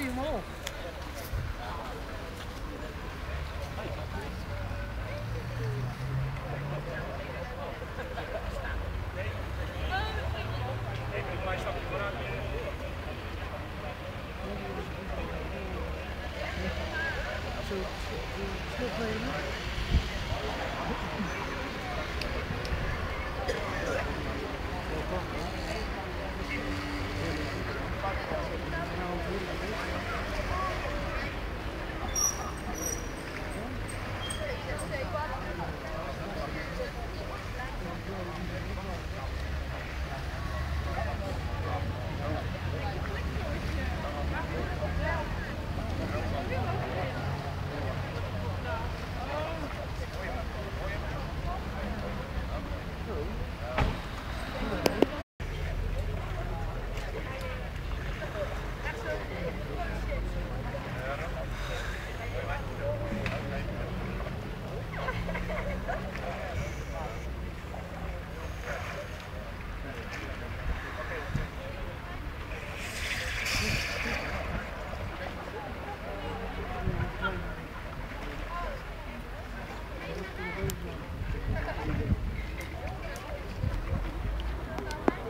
注文。Thank you. Yeah.